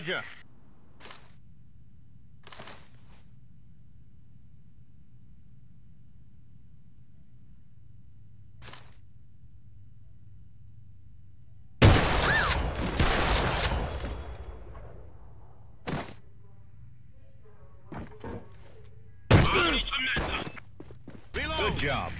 Roger. Good job.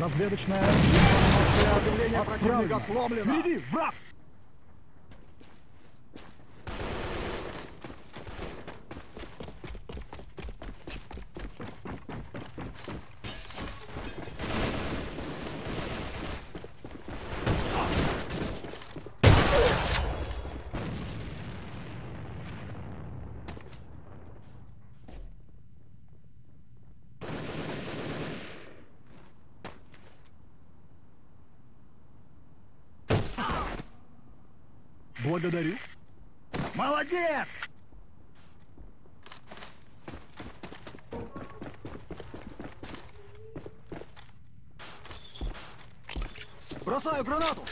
Разведочная информация противника сломлено. Впереди, враг! Благодарю. Молодец! Бросаю гранату!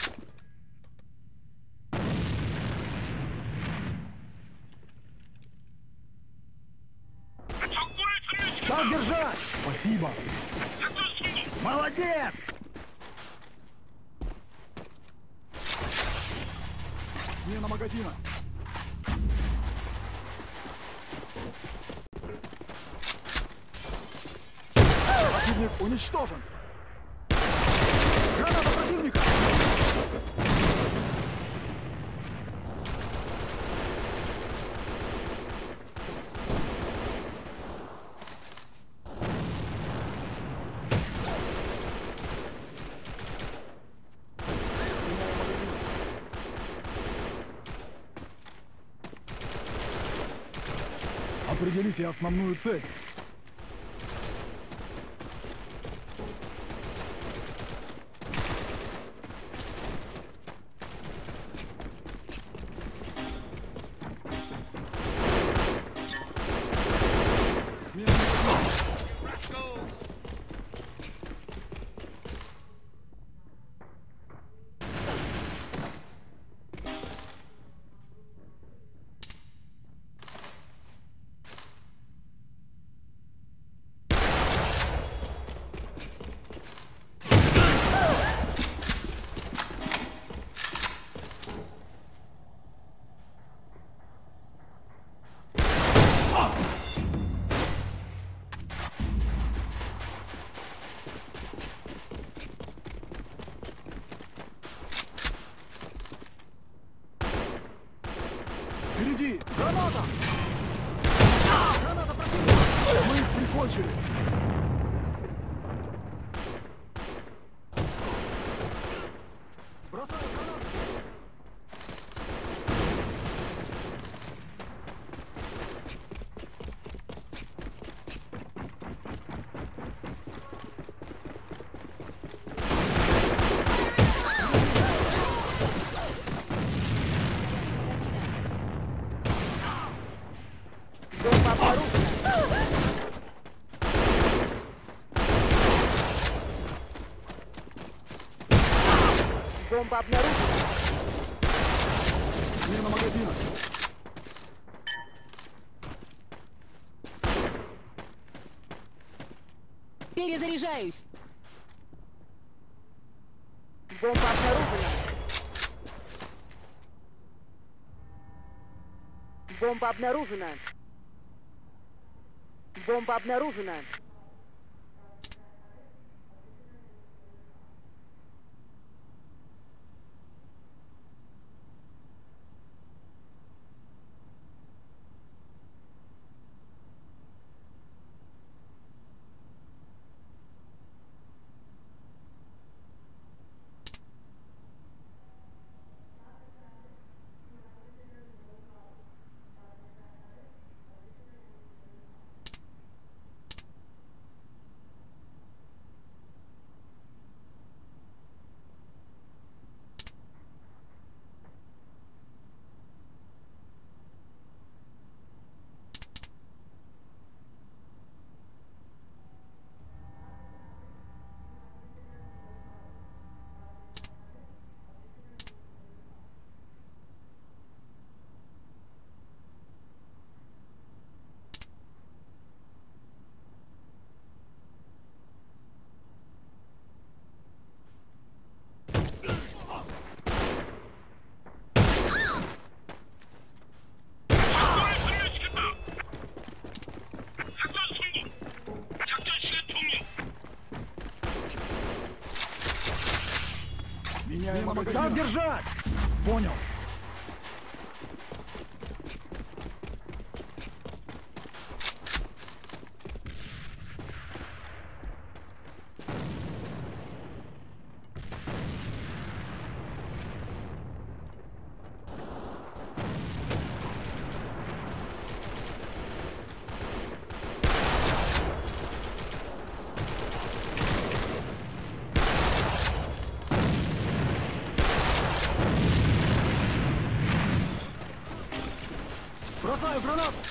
Смена магазина! Противник уничтожен! Определите основную цель. want you to. Бомба обнаружена. Смена магазина! Перезаряжаюсь. Бомба обнаружена. Бомба обнаружена. Бомба обнаружена. Магазин! держать! Понял. Бросаю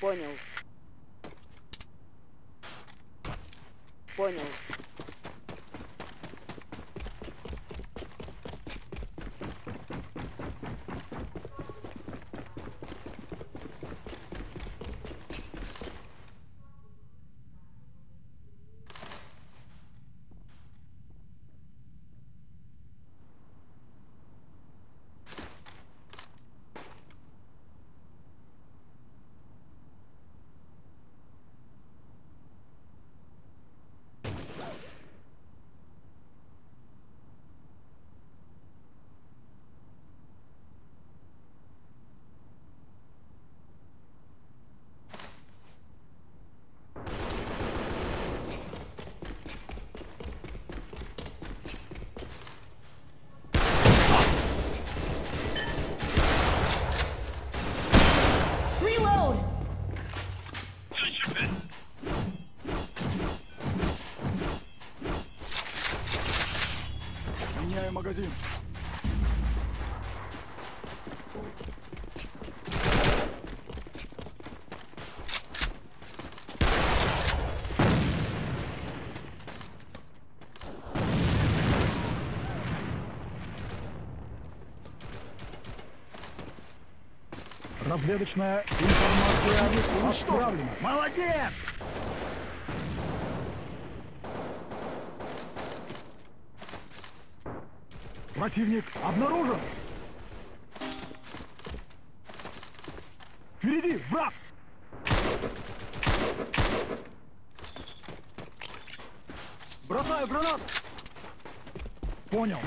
Понял. Понял. Магазин. Разведочная информация отправлена. Молодец! Противник обнаружен! Впереди, враг! Бросаю гранату. Понял.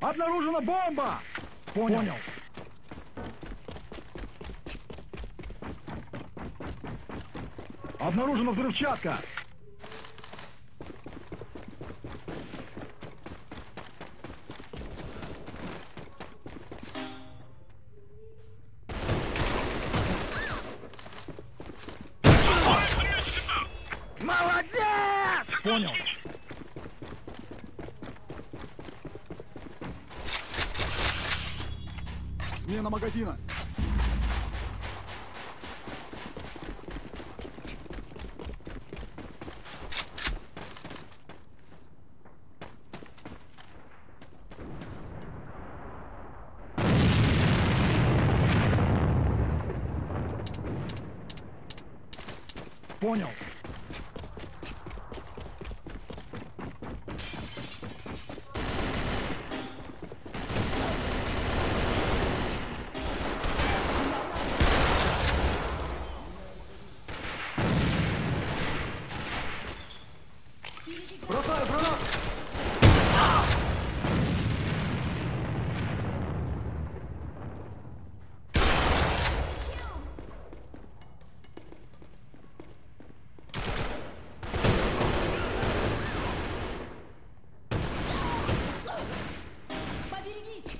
Обнаружена бомба! Понял. Обнаружена взрывчатка! Смена магазина. Понял. Бросаю гранату. Поберегись!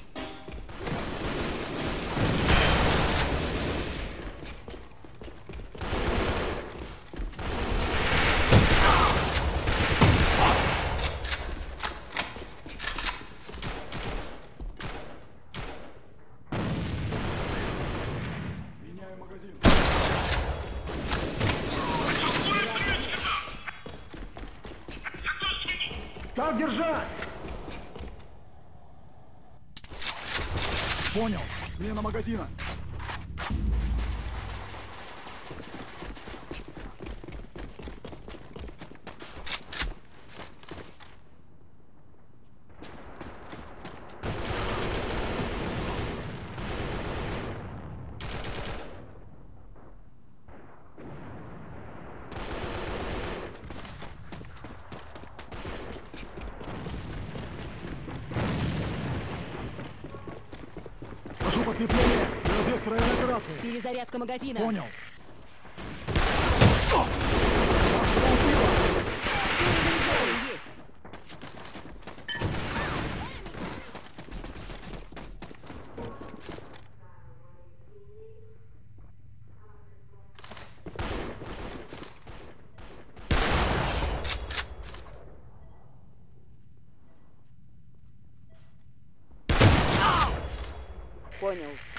Меняю магазин. Так держать! Понял. Смена магазина. Подкрепление. Разведка операции. Перезарядка магазина. Понял. Понял.